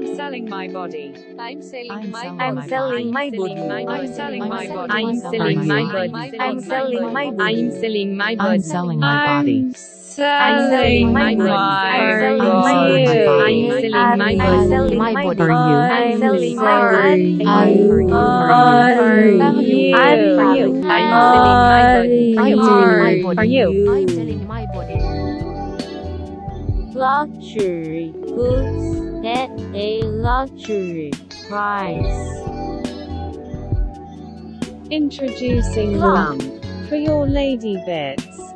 I'm selling my body. I'm selling I'm my selling body. I'm selling my body. I'm selling my body. I'm selling my body. I'm selling my body. I'm selling my body. I'm body. selling my body. I'm selling my my body. body. I'm selling my body. I'm body. selling my I'm body. selling my body. For you. I'm selling my body. Luxury goods at a luxury price. Introducing Glump for your lady bits.